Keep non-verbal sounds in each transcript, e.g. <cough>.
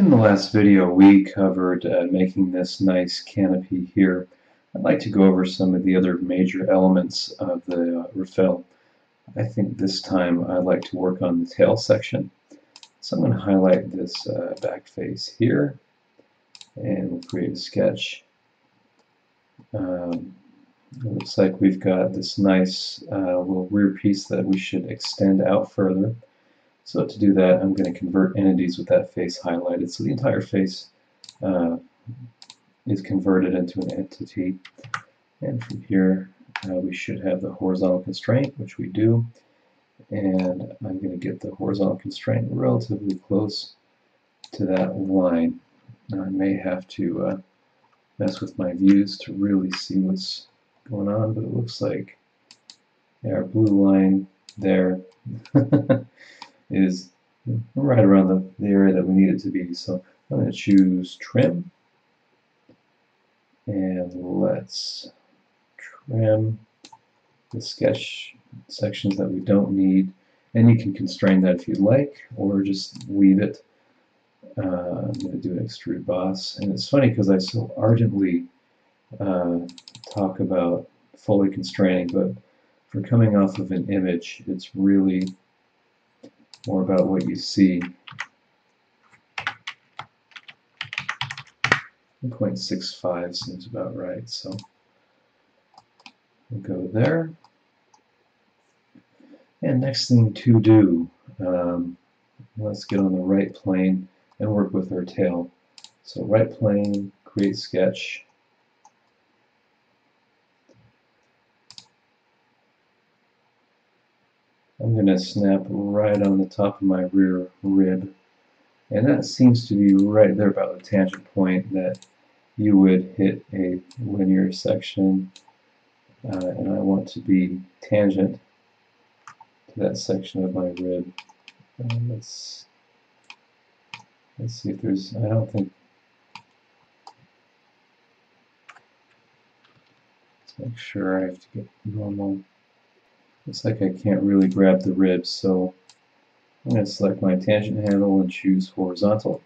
In the last video we covered uh, making this nice canopy here. I'd like to go over some of the other major elements of the uh. I think this time I'd like to work on the tail section. So I'm going to highlight this uh, back face here and we'll create a sketch. Um, looks like we've got this nice uh, little rear piece that we should extend out further. So to do that, I'm going to convert entities with that face highlighted. So the entire face uh, is converted into an entity. And from here, uh, we should have the horizontal constraint, which we do. And I'm going to get the horizontal constraint relatively close to that line. Now I may have to uh, mess with my views to really see what's going on, but it looks like our blue line there <laughs> is right around the, the area that we need it to be. So I'm going to choose trim and let's trim the sketch sections that we don't need and you can constrain that if you'd like or just leave it. Uh, I'm going to do an extrude boss and it's funny because I so ardently uh, talk about fully constraining but for coming off of an image it's really more about what you see. 1.65 seems about right, so we'll go there. And next thing to do, um, let's get on the right plane and work with our tail. So right plane, create sketch, I'm going to snap right on the top of my rear rib. And that seems to be right there about the tangent point that you would hit a linear section. Uh, and I want to be tangent to that section of my rib. Uh, let's, let's see if there's, I don't think, let's make sure I have to get normal. Looks like I can't really grab the ribs, so I'm going to select my tangent handle and choose horizontal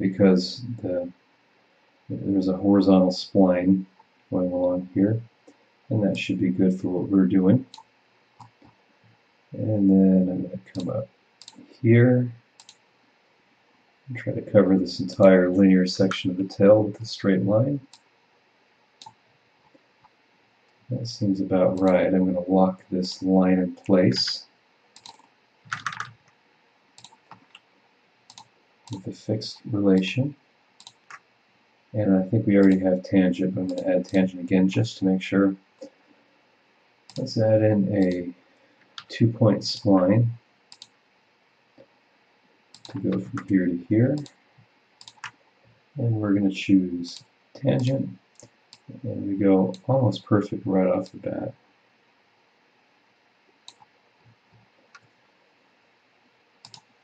because the, there's a horizontal spline going along here and that should be good for what we're doing. And then I'm going to come up here and try to cover this entire linear section of the tail with a straight line. That seems about right. I'm going to lock this line in place with a fixed relation. And I think we already have tangent, I'm going to add tangent again just to make sure. Let's add in a two-point spline to go from here to here. And we're going to choose tangent and we go almost perfect right off the bat.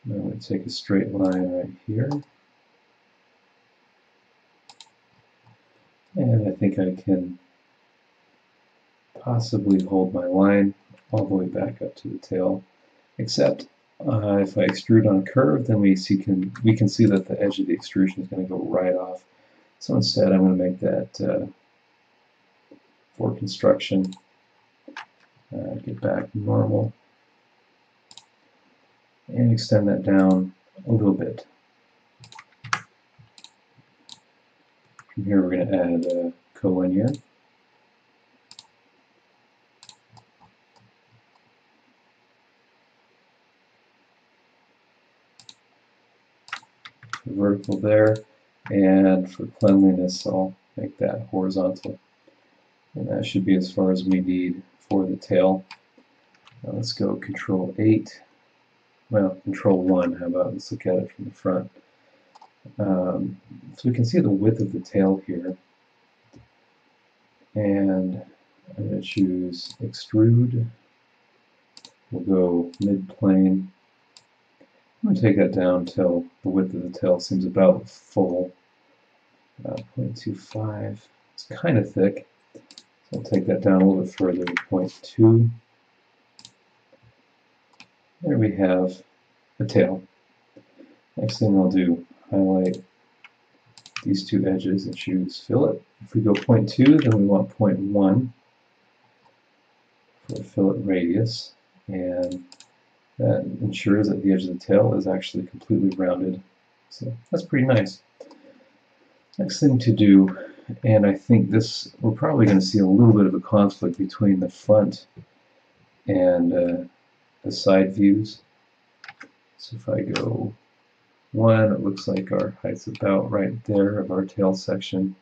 Now we take a straight line right here. And I think I can possibly hold my line all the way back up to the tail. Except uh, if I extrude on a curve, then we see can we can see that the edge of the extrusion is going to go right off. So instead, I'm going to make that uh, for construction. Uh, get back normal and extend that down a little bit. From here we're going to add a collinear. vertical there and for cleanliness I'll make that horizontal. And that should be as far as we need for the tail. Now let's go control 8. Well, control 1, how about? Let's look at it from the front. Um, so we can see the width of the tail here. And I'm going to choose extrude. We'll go mid-plane. I'm going to take that down till the width of the tail seems about full. Uh, 0.25. It's kind of thick. I'll take that down a little bit further to point two. There we have the tail. Next thing I'll do, highlight these two edges and choose fillet. If we go 0.2, then we want 0.1 for fillet radius, and that ensures that the edge of the tail is actually completely rounded. So that's pretty nice. Next thing to do, and I think this, we're probably going to see a little bit of a conflict between the front and uh, the side views. So if I go one, it looks like our height's about right there of our tail section.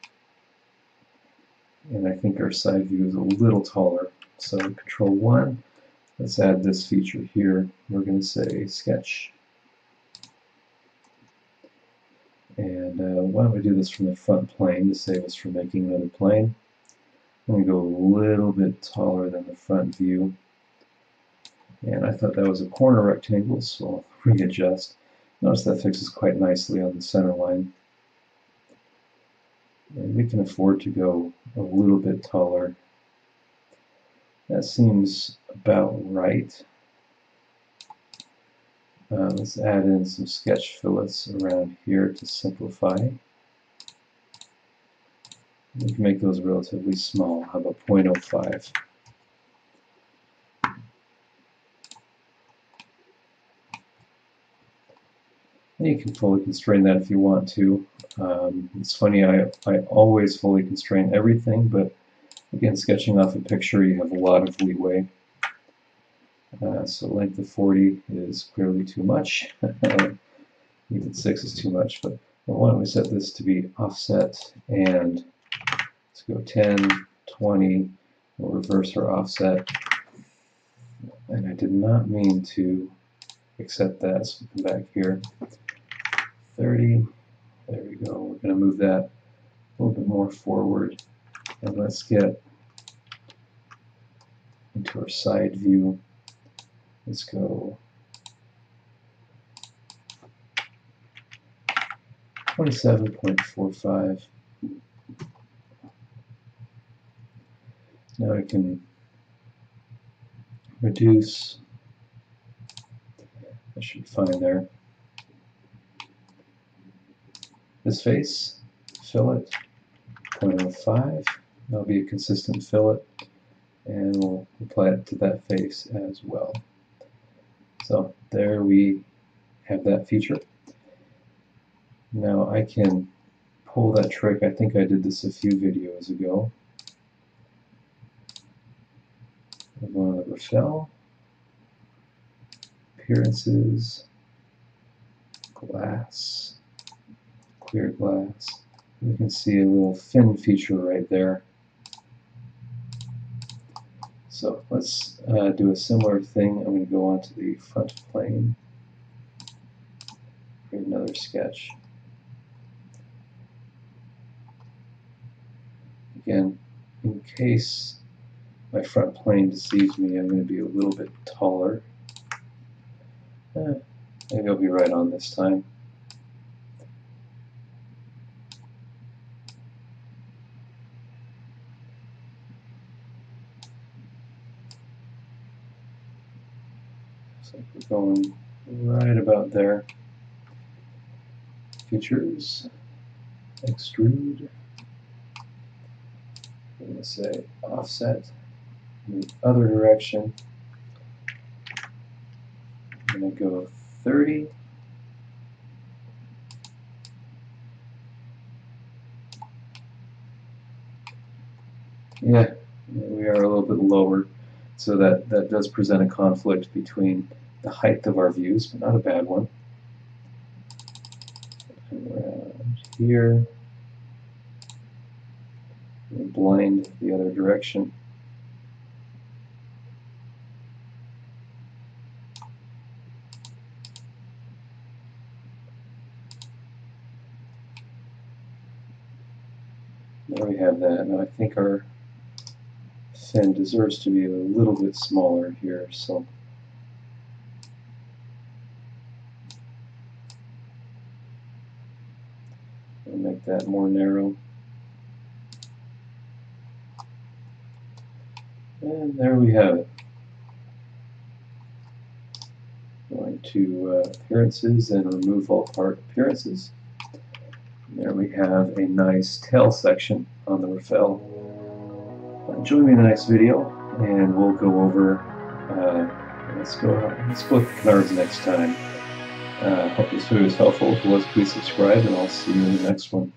And I think our side view is a little taller. So control one, let's add this feature here. We're going to say sketch. And uh, why don't we do this from the front plane to save us from making another plane. I'm going to go a little bit taller than the front view. And I thought that was a corner rectangle, so I'll <laughs> readjust. Notice that fixes quite nicely on the center line. And we can afford to go a little bit taller. That seems about right. Uh, let's add in some sketch fillets around here to simplify. We can make those relatively small. How about 0.05? And you can fully constrain that if you want to. Um, it's funny, I, I always fully constrain everything, but again, sketching off a picture, you have a lot of leeway. Uh, so length of 40 is clearly too much. <laughs> Even 6 is too much, but why don't we set this to be offset and let's go 10, 20, we'll reverse our offset. And I did not mean to accept that, so come back here. 30. There we go. We're going to move that a little bit more forward. And let's get into our side view. Let's go 27.45. Now I can reduce, I should be fine there. This face, fillet, 0.05. That'll be a consistent fillet, and we'll apply it to that face as well. So there we have that feature. Now I can pull that trick. I think I did this a few videos ago. I'm going to Rafale, Appearances, Glass, clear glass. You can see a little fin feature right there. So let's uh, do a similar thing. I'm going to go onto the front plane, create another sketch. Again, in case my front plane deceives me, I'm going to be a little bit taller. Eh, maybe I'll be right on this time. we're going right about there. Features, extrude, I'm going to say offset in the other direction. I'm going to go 30. Yeah, we are a little bit lower, so that, that does present a conflict between the height of our views, but not a bad one. Around here, and blind the other direction. There we have that. Now I think our fin deserves to be a little bit smaller here, so make that more narrow. And there we have it. Going to uh, appearances and remove all part appearances. There we have a nice tail section on the Rafale. Uh, join me in the next video, and we'll go over. Uh, let's go. Let's go with the canards next time. Uh, hope this video was helpful. If it was, please subscribe, and I'll see you in the next one.